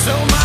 so much.